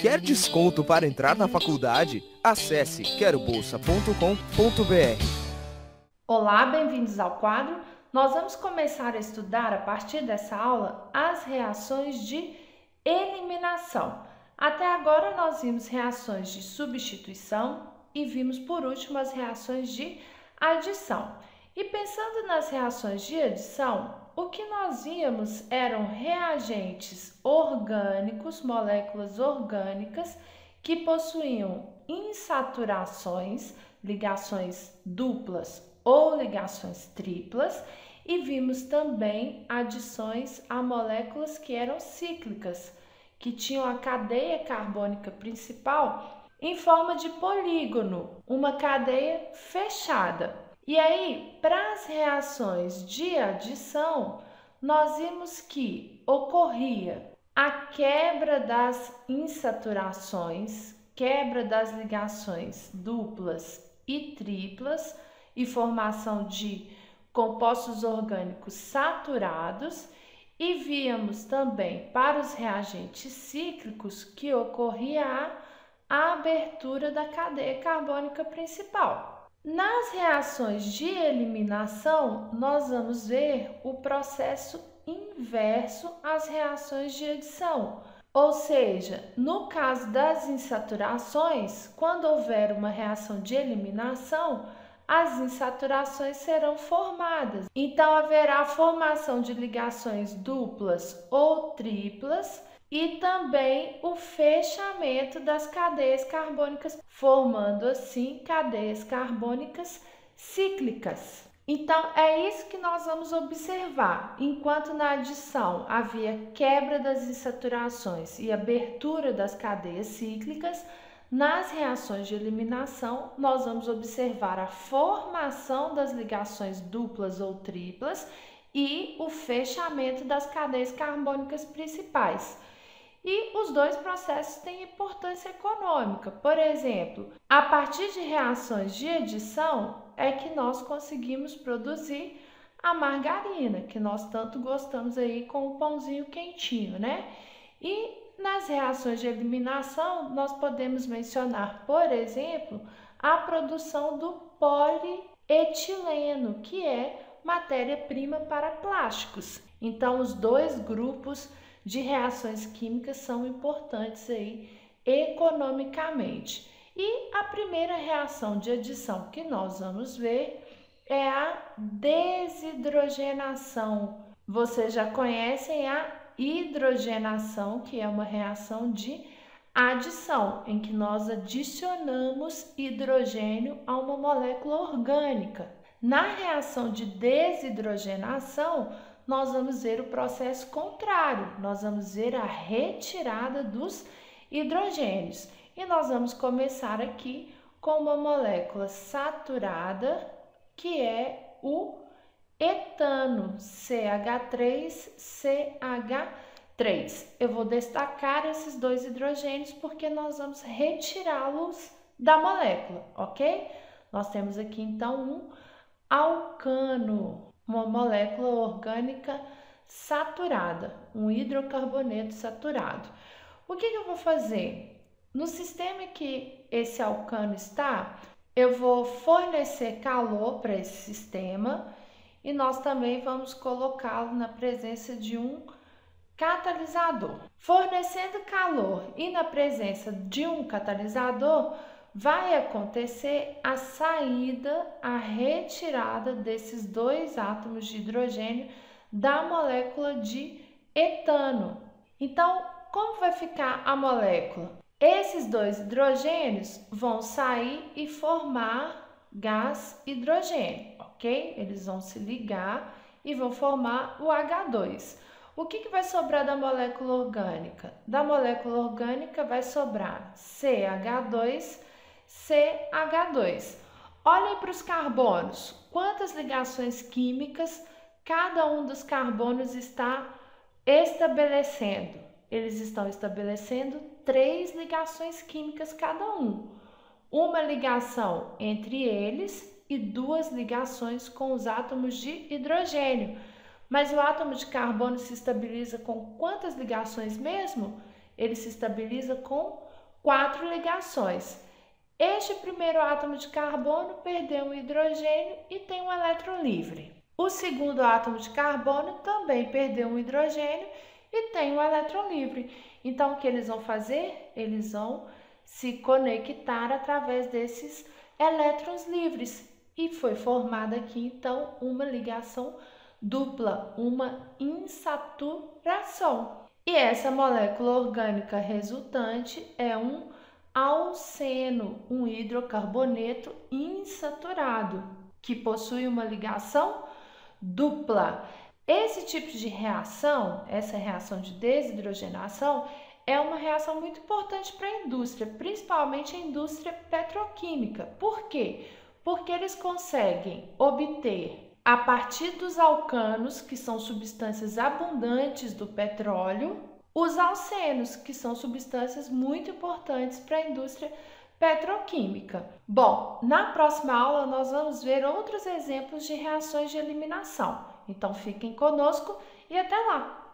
Quer desconto para entrar na faculdade? Acesse querobolsa.com.br. Olá, bem-vindos ao quadro. Nós vamos começar a estudar a partir dessa aula as reações de eliminação. Até agora nós vimos reações de substituição e vimos por último as reações de adição. E pensando nas reações de adição, o que nós víamos eram reagentes orgânicos, moléculas orgânicas, que possuíam insaturações, ligações duplas ou ligações triplas, e vimos também adições a moléculas que eram cíclicas, que tinham a cadeia carbônica principal em forma de polígono, uma cadeia fechada. E aí, para as reações de adição, nós vimos que ocorria a quebra das insaturações, quebra das ligações duplas e triplas e formação de compostos orgânicos saturados, e víamos também para os reagentes cíclicos que ocorria a abertura da cadeia carbônica principal. Nas reações de eliminação, nós vamos ver o processo inverso às reações de adição. Ou seja, no caso das insaturações, quando houver uma reação de eliminação, as insaturações serão formadas. Então, haverá formação de ligações duplas ou triplas e também o fechamento das cadeias carbônicas, formando assim cadeias carbônicas cíclicas. Então, é isso que nós vamos observar. Enquanto na adição havia quebra das insaturações e abertura das cadeias cíclicas, nas reações de eliminação, nós vamos observar a formação das ligações duplas ou triplas e o fechamento das cadeias carbônicas principais. E os dois processos têm importância econômica. Por exemplo, a partir de reações de edição é que nós conseguimos produzir a margarina, que nós tanto gostamos aí com o pãozinho quentinho, né? E nas reações de eliminação, nós podemos mencionar, por exemplo, a produção do polietileno, que é matéria-prima para plásticos. Então, os dois grupos de reações químicas são importantes aí economicamente. E a primeira reação de adição que nós vamos ver é a desidrogenação. Vocês já conhecem a hidrogenação, que é uma reação de adição, em que nós adicionamos hidrogênio a uma molécula orgânica. Na reação de desidrogenação, nós vamos ver o processo contrário, nós vamos ver a retirada dos hidrogênios. E nós vamos começar aqui com uma molécula saturada, que é o etano, CH3CH3. Eu vou destacar esses dois hidrogênios porque nós vamos retirá-los da molécula, ok? Nós temos aqui então um alcano uma molécula orgânica saturada, um hidrocarboneto saturado. O que, eu vou fazer? No sistema que esse alcano está, eu vou fornecer calor para esse sistema e nós também vamos colocá-lo na presença de um catalisador. Fornecendo calor e na presença de um catalisador, vai acontecer a saída, a retirada desses dois átomos de hidrogênio da molécula de etano. Então, como vai ficar a molécula? Esses dois hidrogênios vão sair e formar gás hidrogênio, ok? Eles vão se ligar e vão formar o H2. O que, que vai sobrar da molécula orgânica? Da molécula orgânica vai sobrar CH2 CH2. Olhem para os carbonos. Quantas ligações químicas cada um dos carbonos está estabelecendo? Eles estão estabelecendo três ligações químicas cada um. Uma ligação entre eles e duas ligações com os átomos de hidrogênio. Mas o átomo de carbono se estabiliza com quantas ligações mesmo? ele se estabiliza com quatro ligações. Este primeiro átomo de carbono perdeu um hidrogênio e tem um elétron livre. O segundo átomo de carbono também perdeu um hidrogênio e tem um elétron livre. Então, o que eles vão fazer? Eles vão se conectar através desses elétrons livres. E foi formada aqui, então, uma ligação dupla, uma insaturação. E essa molécula orgânica resultante é um alceno, um hidrocarboneto insaturado, que possui uma ligação dupla. Esse tipo de reação, essa reação de desidrogenação, é uma reação muito importante para a indústria, principalmente a indústria petroquímica. Por quê? Porque eles conseguem obter a partir dos alcanos, que são substâncias abundantes do petróleo, os alcenos, que são substâncias muito importantes para a indústria petroquímica. Bom, na próxima aula nós vamos ver outros exemplos de reações de eliminação. Então fiquem conosco e até lá!